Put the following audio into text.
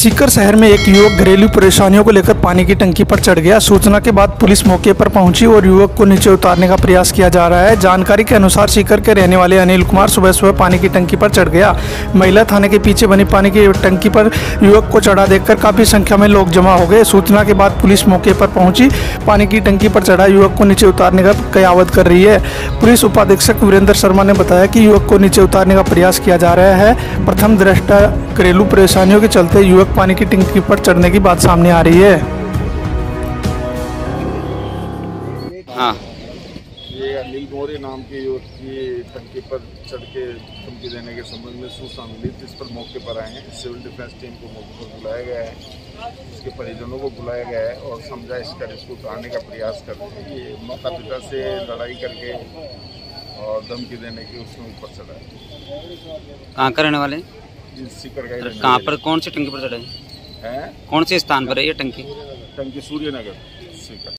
सीकर शहर में एक युवक घरेलू परेशानियों को लेकर पानी की टंकी पर चढ़ गया। सूचना के बाद पुलिस मौके पर पहुँची और युवक को नीचे उतारने का प्रयास किया जा रहा है। जानकारी के अनुसार सीकर के रहने वाले अनिल कुमार सुबह सुबह पानी की टंकी पर चढ़ गया। महिला थाने के पीछे बनी पानी की टंकी पर युवक को चढ़ा देखकर काफ़ी संख्या में लोग जमा हो गए। सूचना के बाद पुलिस मौके पर पहुँची। पानी की टंकी पर चढ़ा युवक को नीचे उतारने का कयावत कर रही है। पुलिस उपाधीक्षक वीरेंद्र शर्मा ने बताया कि युवक को नीचे उतारने का प्रयास किया जा रहा है। प्रथम दृष्टा घरेलू परेशानियों के चलते युवक पानी की टंकी पर चढ़ने की बात सामने आ रही है। हाँ। ये अनिल मौर्य नाम के युवक की टंकी पर चढ़ के धमकी देने के संबंध में सूचना मिली जिस पर मौके पर आए हैं। सिविल डिफेंस टीम को मौके पर बुलाया गया है। उसके परिजनों को बुलाया गया है और समझाइश कर इसको उतारने का प्रयास कर रहे हैं। ये माता पिता से लड़ाई करके और धमकी देने की उसमें ऊपर चढ़ा है। कहाँ का रहने वाले कहाँ पर? कौन सी टंकी पर चढ़े? हैं? कौन से स्थान पर है ये टंकी? टंकी सूर्यनगर। सीकर